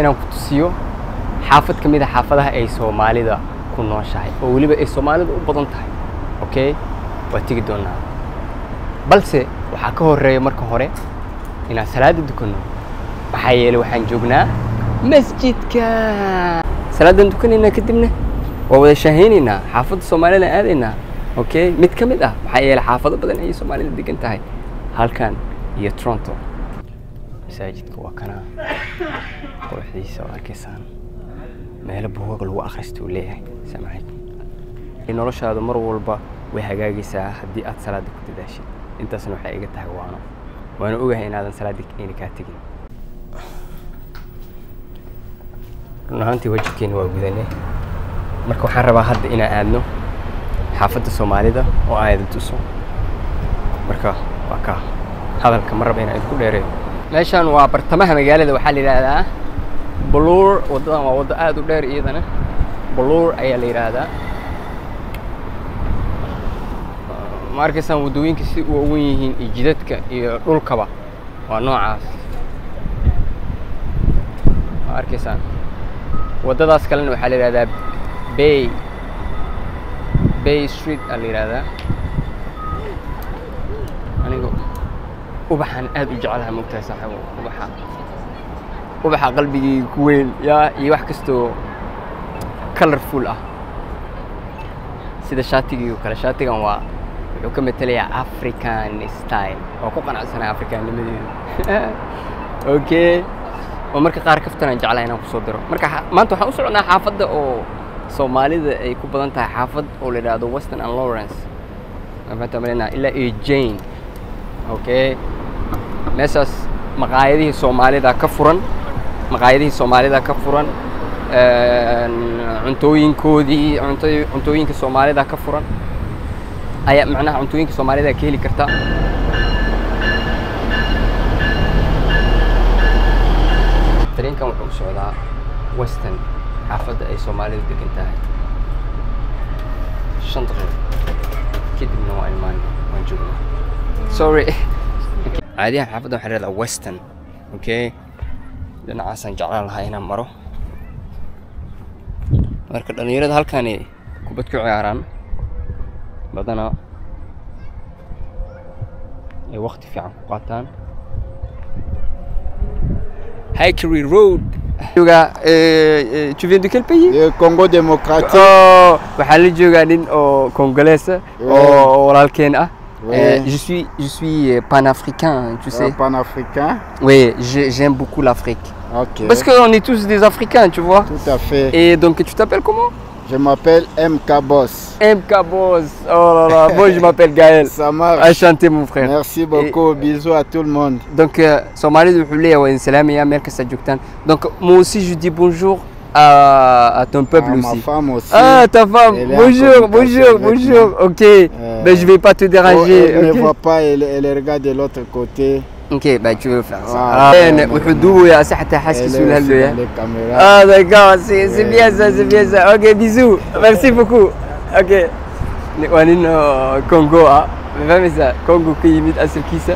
inaan ku tusiyo xaafad ka mid a xaafadaha ay soomaalida ku nooshahay oo weliba ay soomaalida u badan tahay okay waa tegi doonaa balse waxaa ka horeeya marka hore inaan salaada dukanno maxaa yeelay waxaan joognaa masjidka salaadan dukanaynaa kadibna waa wada shaahaynaynaa xaafadda soomaalida aadaynaa okay mid ka mid ah maxaa yeelay xaafado badan ayay soomaalida degan tahay halkan iyo toronto masaajidka waa kana quruxdiisa oo arkaysaan meelo buugaag lagu akhristo uu leeyahay samaalaykum noloshaadu mar walba way hagaagaysaa haddii aad salaada ku dadaashid intaasna waxay iga tahay waano waana ogahay inaadan salaada ayna kaa tegin run ahaantii wajibkeena waa gudane marka waxaan rabaa hadda inaan aadno xaafadda soomaalida oo idin tuso marka waa ka hadalka ma raba inaan idinku dheereeyo meeshaan waa bartamaha magaalada waxaa la yidhaahdaa buluur waddadan waa waddo aad u dheer iyadana. Buluur ayaa la yidhaahdaa. Ma arkaysaan waddooyinka si u owan yihiin iyo jidadka iyo dhulkaba waa noocaas. Ma arkaysaan waddadaas kalena waxaa la yidhahdaa bay. Bay street aa la yidhahdaa ubaxaan aad u jeclaha mogtahay saaxiibo ubaxa ubaxa qalbigii ku weyn yaa iyo wax kastoo colorful ah sida shaatigii oo kale shaatigan waa wuxuu ka metelayaa african style waa ku qanacsanaa afrikaannimadeedu okay oo marka qaar kaftanaan jeclaa inaan kusoo diro marka maanta waxaan u socnaa xaafadda oo soomaalida ay ku badan tahay xaafad oo la yidhaahdo western and lawrence mafaanta malena ilaa iyo jane okay meeshaas maqaayadihii soomaalida ka furan maqaayadihii soomaalida ka furan cuntooyinkoodii cuntooyinka soomaalida ka furan. Ayaa macnaha cuntooyinka soomaalida ka heli karta. Dareenkan wuxuu u socdaa western xaafadda ay soomaalidu degan tahay. Shan daqiiq kadibna waa imaan waan joognaa sorry caadiyahan xaafadda waxaa leedaha western okay dhinacaasaan jeclaan lahaa inaan maro marka dhallinyarada halkaani kubad ku ciyaaraan badanaa ay wakti fiican ku qaataan Hickory Road. Joogaa tu viens de quel pays? Le Congo démocratique. Oh, waxaa la joogaa nin oo congolese oo walaalkeen ah. Oui. Euh, je suis je suis panafricain, tu sais. Euh, Panafricain? Oui, j'ai- j'aime beaucoup l'Afrique. Parce qu'on est tous des Africains, tu vois. Tout à fait. Et donc tu t'appelles comment? Je m'appelle MK Boss. MK Boss. Oh là là, moi je m'appelle Gaël. Ça marche. Enchanté mon frère. Merci beaucoup. Bisous à tout le monde. Donc euh, kasta joogtaan. Donc moi aussi je dis bonjour à, à ton peuple ma aussi. femme aussi. Ah, ta femme, bonjour, bonjour, bonjour, ok. Ben, je vais pas te Oh, déranger. elle ne ok. voit pas, elle, elle regarde de l'autre côté. Ok, bah tu veux faire ça. Ah, Ah. Ah, d'accord, c'est Ouais. bien ça, c'est bien ça. Ok, bisous. Merci beaucoup. Ok. Waa nin oo Congo ah. Ma fahmaysaa? Congo ka yimid asalkiisa.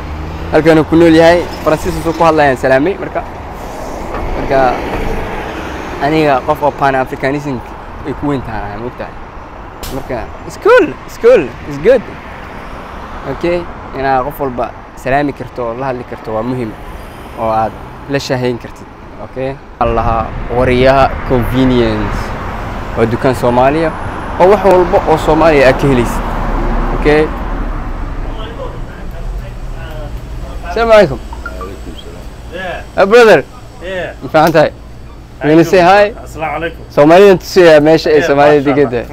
Halkan uu ku nool yahay. Faransiisku ku hadlayaan salaamay marka. Marka aniga qof oo pan africanism ay ku weyn tahay moogtahay. Marka it's cool, it's cool, it's good. Okay, inaa qof walba salaami karto oo la hadli karto waa muhiim oo aad la shaahayn kartid. Okay? Allaha wariyaha convenience waa dukaan Soomaaliya oo wax walba oo Soomaaliya aad ka helaysid. Okay? Assalamu alaikum. Hey brother, Yeah. ma fiican tahay? Soomaalidan tusaya meesha ay Yeah, Soomaalida tahay.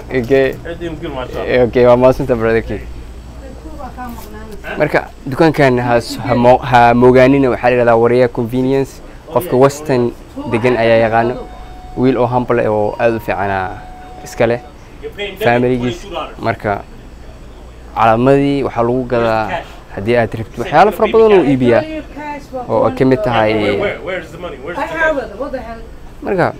Okay? Waa maasanta brotherkii. marka dukaankan ha moogaanina waxaa la yidhahdaa wariya convenience qofka western degan ayaa yaqaano. Wiil oo humble eh oo aad u fiicana iska leh. Familigiis marka calaamadii waxaa lagu gadaa haddii aad rabtid waxyaalo fara badan oo iibiyaa. Oo ay ka mid tahay Marka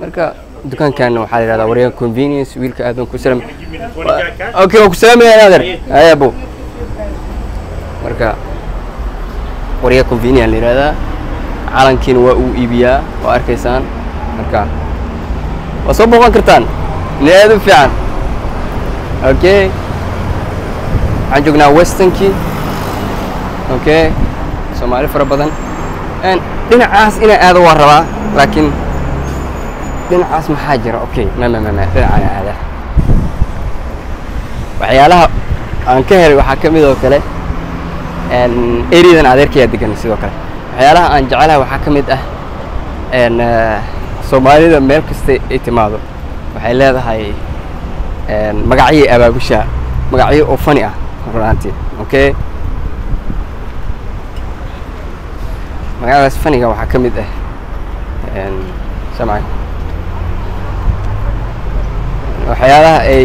marka dukaankan waxaa la yidhahdaa wariya convenience wiilka ku me the 20 cash. okay waan ku salaamaya naader. Haya bo marka qorya convenian la yihahdaa calankiina waa uu iibiyaa waa arkaysaan. Marka waa soo booqan kartaan. Ni aad u fiican. Okay. Waxaan joognaa westernkii okay soomaali fara badan. Dhinacaas inaa aado waa rabaa laakiin dhinacaas maxaa jira? Okay ma ma ma ma dhinacaan aada waxyaalaha aan ka helay waxaa ka mid oo kale een, areadan adeerkayaa degan sidoo kale. Waxyaalaha aan jecelahay waxaa ka mid ah eh, soomaalida meel kasta ay timaado. Waxay leedahay magacyay abaabushaa magacyo oo fani ah runaantii okay magacadaas faniga waxaa ka mid ah een, samcan waxyaalaha ay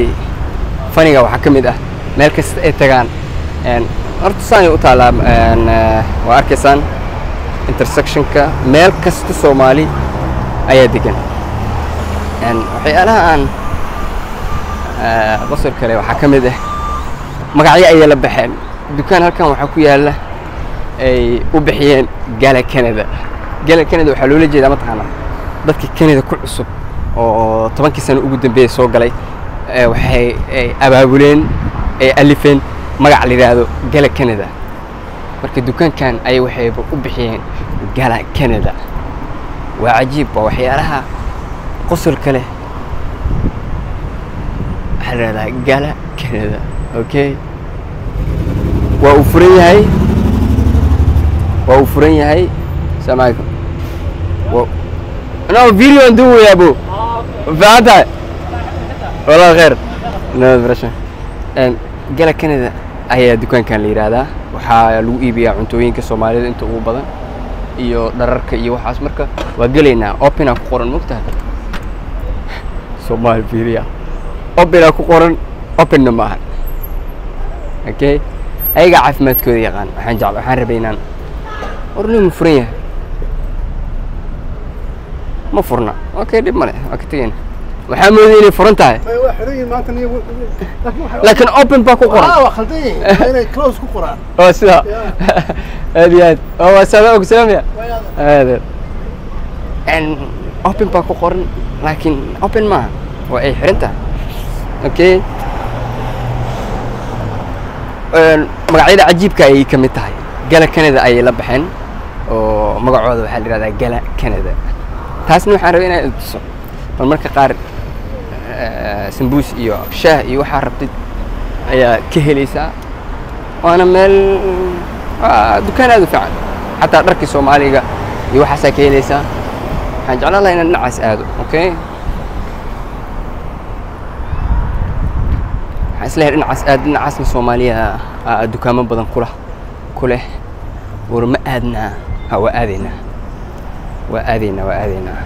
faniga waxaa ka mid ah. Meel kasta ay tagaan. Horta saanay u taallaa eh, waa arkaysaan intersectionka. Meel kasta soomaali ayaa degan waxyaalaha aan eh, qosol kale waxaa ka mid ah magacyo ayay la baxeen. Dukaan halkan waxaa ku yaalla ay u bixiyeen gala canada. Gala canada waxaa loola jeedaa mataqaana dadka canada ku cusub oo tobankii sano ugu dambeeyay soo galay waxay ay abaabuleen ay alifeen magac la yidhaahdo gala canada. Marka dukaankan ayay waxayba u bixiyeen gala canada. Waa cajiib waa waxyaalaha qosolka leh. Waxaa la yidhahdaa gala canada okay? Waa uu furan yahay waa uu furan yahay samaaika no video ndu weyaabo faanta walaa khayr nabadbarasha gala canada ayaa dukaankan la yidhaahdaa waxaa lagu iibiyaa cuntooyinka soomaalida inta ugu badan iyo dhararka iyo waxaas marka waa gelaynaa opina ku qoran mogtaha somaali fiiriya opina ku qoran openna maahan okay ayagaa caafimaadkooda yaqaan waxaan jecl waxaan rabay inaan orni ma furan yahay ma furna okay dhib male waa ka waxaa moodaya inay furan tahay laakiin open baa ku qoran close ku qoraan oo sida aad iyo aad oo waa sada og salaamaya aad open baa ku qoran laakiin open maaha waa ay xiran tahay okay magacyada cajiibka ayay ka mid tahay gala canada ayay la baxeen oo magacooda waxaa la yihahdaa gala canada. Taasna waxaan rabay inaan tuso bal marka qaar sambuus iyo shaah iyo waxaa rabtid ayaa ka helaysaa waana meel waa dukaan aad u fiican. Xataa dharkii soomaaliga iyo waxaasaa ka helaysaa. Waxaan jeclaan lahaa inaan dhinacaas aado okay waxaan is leeyahay dhinacaas aad dhinacaasna soomaaliya aa dukaamo badan kula ku war ma aadnaa waa aadaynaa waa aadaynaa waa aadaynaa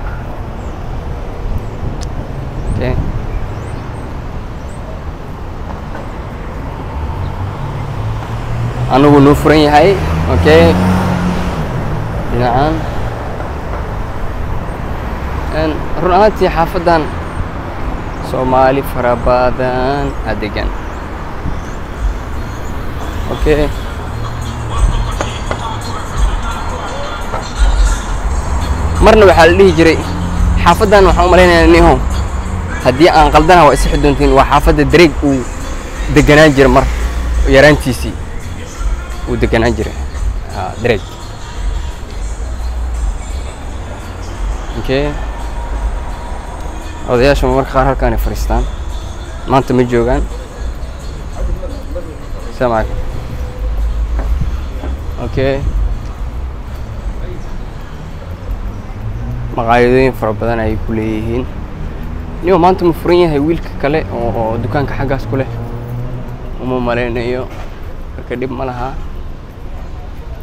anagu noo furan yahay. Okay. Dhinacan run ahaantii xaafaddan soomaali fara badan aa degan okay marna waxaa la dhihi jiray xaafaddan waxaan u malaynayaa niho haddii aan qaldana waa isa xiddoontiin waa xaafadda dareeg uu deganaan jira mar yaraantiisii uu deganaan jiray. Ah, dareeg odayaasha marka qaar halkaanay fadhiistaan? Maanta ma joogaan? Salamu calaykum okay. Maqaayadooyin fara badan ayay ku leeyihiin. Niyo maanta ma furan yahay wiilka kale oo dukaanka xaggaas ku leh. Uma malaynayo marka dhib ma laha.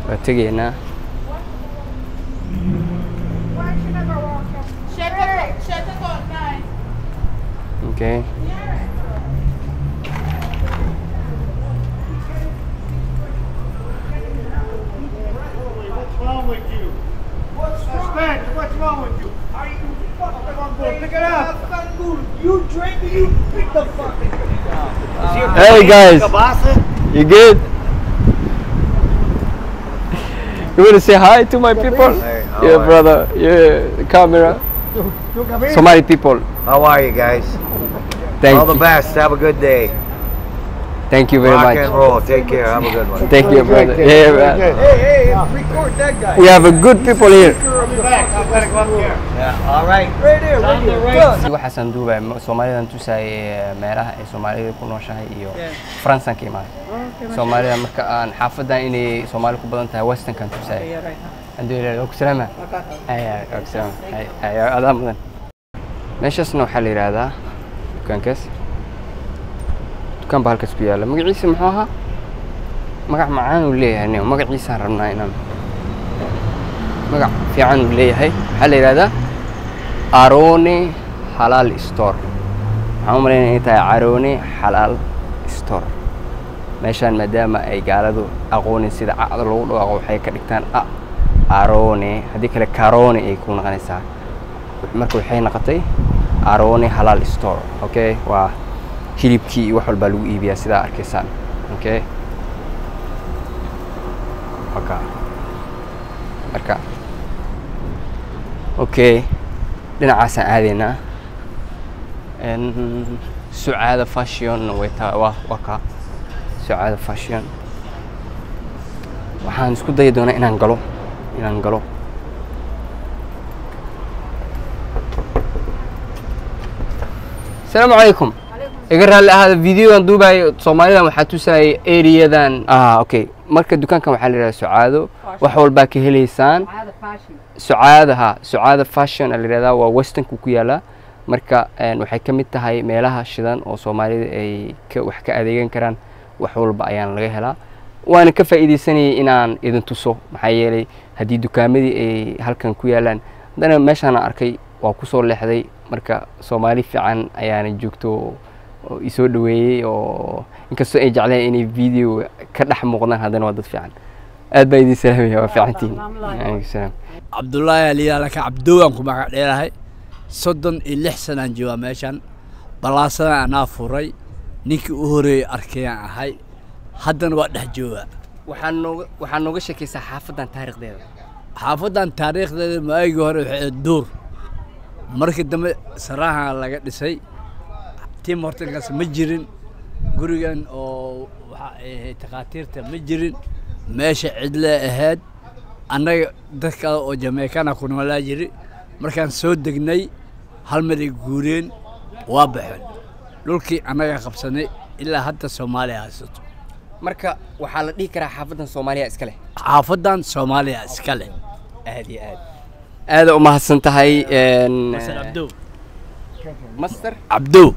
Waa tegaynaa okay? What's wrong? What's wrong with you? Are you fucking Pick it up. You drink and you pick the fucking thing up. Hey guys, Kabasa? you good? You want to say hi to my people? Hey, yeah, brother. Yeah, the camera. Somali people. How are you guys? Thank All the best. Have a good day. Thank you very Rock much. and roll. Take care. Have a good one. Thank you, brother. Yeah, man. Hey, hey, record that guy. We have a good people here. Duubaya ma- soomaalidan tusaayay meelaha ay soomaalida ku nooshahay iyo. Faransan ka imaaday soomaalida marka aan xaafadan inay soomaali ku badan tahay westernkan tusaaya alhamdulilah waa ku salaama Haya, waa ku salaama Haya, haya, adaa mudan meeshaasna waxaa la yidhaahdaa dukaankaas dukaan baa halkaas ku yaalla magaciisa muxuu ahaa magac macaan uu leeyahay nin magaciisaan rabnaa inaan magac fiican uu leeyahay waxaa la yidhahdaa arone halal store waxaan u malaynaya inay tahay carone xalaal store meeshaan maadaama ay gaaladu aqoonin sida cacda lagu dhawaaqo waxay ka dhigtaan a arone haddii kale carone ay ku noqonaysaa marka waxay noqotay arone halal store okay waa hilibkii iyo wax walbaa lagu iibiyaa sidaa arkaysaan okay? Marka. Okay. Dhinacaasaan aadaynaa sucaada fashion way taa waa waa kaa. Sucaada fashion. Waxaan isku dayi doonaa inaan galo inaan galo. Asalaamu calaykum iga raalli ahaada videodan duubayo soomaalidan waxaa tusayay areadan ah okay. Marka dukaankan waxaa la yidhahda sucaado wax walbaa ka helaysaan. Sucaada ha sucaada fashion aa la yidhahdaa. Waa westernku ku yaalaa marka waxay ka mid tahay meelaha shidan oo soomaalida ay ka wax ka adeegan karaan. Wax walba ayaan laga helaa. Waana ka faa'iidaysanayay inaan idin tuso. Maxaa yeelay haddii dukaamadii ay halkan ku yaalaan haddana meeshaan aan arkay waa ku soo leexday. Marka soomaali fiican ayaana joogto oo- oo isoo dhaweeyey oo inkastoo ay jecleen inay video ka dhex muuqdaan haddana waa dad fiican. Aad baa idin salaamaya waa salaam cabdullaahi aliyaalaka cabdowaan ku magac dheerahay. Soddon iyo lix sanaan joogaa meeshan. Ballaasadan anaa furay. Ninkii u horeeyey arkayaan ahay. Haddana waa dhex joogaa waxaa nooga waxaa nooga sheekaysaa xaafadan taariikhdeeda. Xaafadan taariikhdeeda maagii hore waxay duur. Markii dambe sarahan laga dhisay tim hortankaas ma jirin. Gurigan oo waxa ay ahayd takhaatiirta ma jirin. Meesha cidle ahayd annaga dad kale oo jamaykana ku noolaa jiri. Markaan soo degnay hal mar ay guureen waa baxeen dhulkii annaga qabsanay ilaa hadda soomaaliya haysato. Marka waxaa la dhihi karaa xaafadan soomaaliya iska leh? Xaafadan soomaaliya iska leh. Aad iyo aad. Aada u mahadsan tahay n cabdow master cabdow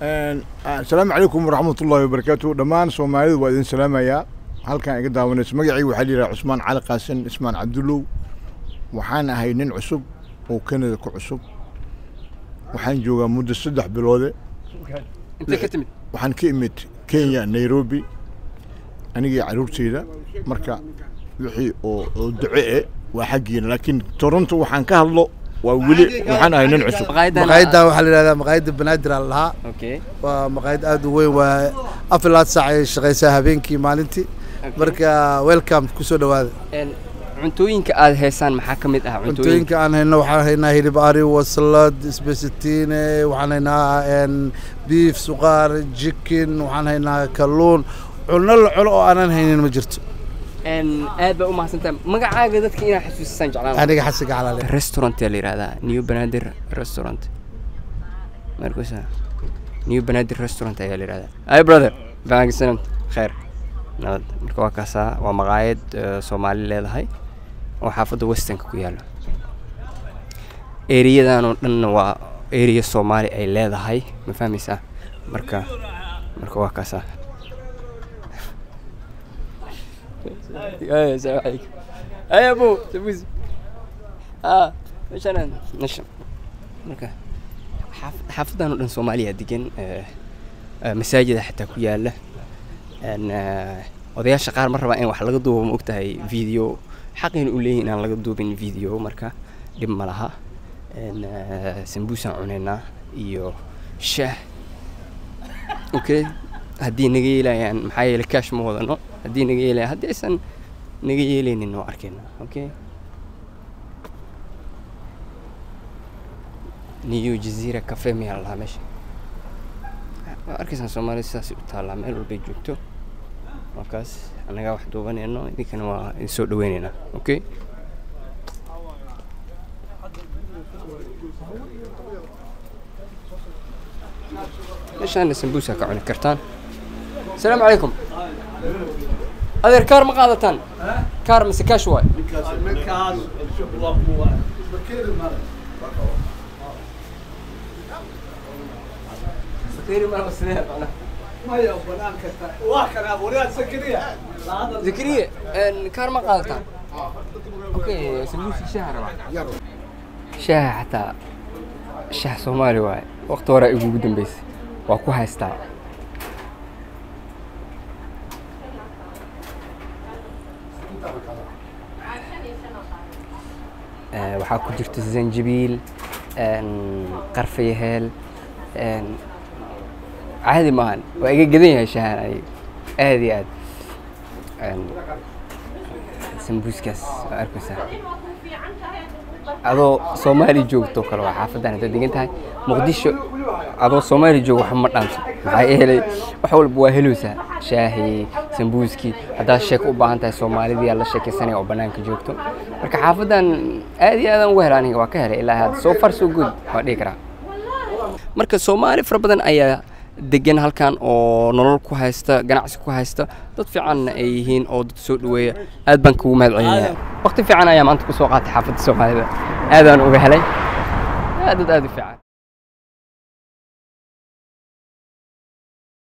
asalaamu calaykum waraxmat ullaahi wabarakaatu dhammaan soomaalidu waa idin salaamayaa halkan iga daawanayso magacayga waxaa la yidhaha cusmaan cali qaasin ismaan cabdullow waxaan ahay nin cusub oo kanada ku cusub. Waxaan joogaa muddo saddex biloode. Waxaan ka imid kenya nairobi. Anigii caruurteyda marka wixii oo duco e waa xaggiina. Laakiin toronto waxaan ka hadlo waa weli waxaan ahay nin cusub. maqaayaddan waxaa la yidhahdaa maqaayadda banaadir aan lahaa. Waa maqaayad aad u weyn waa afar laad saac ay shaqaysaa habeenkii maalintii. Marka welcome ku soo dhawaada cuntooyinka aad heesaan maxaa ka mid ah cuntooyinka? Aan hayno waxaan haynaa hilib ari wasalad spesitine waxaan haynaa beef suqaar jikin waxaan haynaa kalluun. Cunno la cuno oo aanan haynin ma jirto aad baa u mahadsantahay magacaaga dadka inaad xasuusisaan jeclaan. Aniga xasiga calaale restaurant yaa la yidhahdaa new banadir restaurant. Markusa new banadir restaurant ayaa la yidhahdaa ay brother. Baankisanam kheer nabad marka waa kaasaa waa maqaayad eh, soomaali leedahay. Oo xaafadda westernka ku yaalo. Eriyadan oo dhanna waa area soomaali ay leedahay. Ma fahmaysaa? Marka marka waa kaasaa Ay, السلام عليكم اي ابو تبوز آه إيش أنا نشم eh, eh, masaajida xataa ku yaala En, eh, odayaasha qaar ma rabaa in wax laga duubo ma ogtahay video xaqina u leeyihin inaan laga duubin video marka dhib ma laha En, eh, sambuusaan cunaynaa iyo shaah okay haddii naga yeelayaan maxaa yeelay cash ma wadano. Haddii naga yeelayaan haddii aysan naga yeelaynin oo arkayna okay? New jazeera cafe miyaa la dhahaa meesha? Waa arkaysaan soomaalida sidaasay u taallaa meel walbay joogto. Markaas annagaa wax duubanayno idinkana waa idin soo dhaweynaynaa okay? Meeshaana sambuusa ka cuni kartaan asalaamu calaykum adeer kaar ma qaadataan kaar mise kaash waay zakariya kaar ma qaadataan okay sambuuska shaaha rabaa shaaha xataa shaah soomaali waaye waqti horaa igugu dambeysay waa waxaa ku jirta zanjabiil qarfa yaheel caadi maahan. Waa iga gadan yahay shahan aniga aad iyo aad. Sambuuskaas waa arkaysaa. Adoo soomaali joogto kale waa xaafadan haddaad degan tahay. Muqdisho adoo soomaali joogo waxba ma dhaanto. Maxaa yeelay wax walba waa helowsaa shaahi sambuuskii haddaad sheeko u baahan tahay soomaalidii aad la sheekaysanaya oo bannaanka joogto. Marka xaafadan aad iyo aadaan uga hela aniga waa ka helay. Ilaa hadda so far so good waa dhihi karaa. Marka soomaali fara badan ayaa degan halkan oo nolol ku haysta ganacsi ku haysta. Dad fiicanna ay yihiin oo dad soo dhaweeya aad baan kugu mahad celinaya waqti fiican ayaa maanta ku soo qaatay xaafadda soomaalida. Aadaan uga helay. Aad dad aad u fiican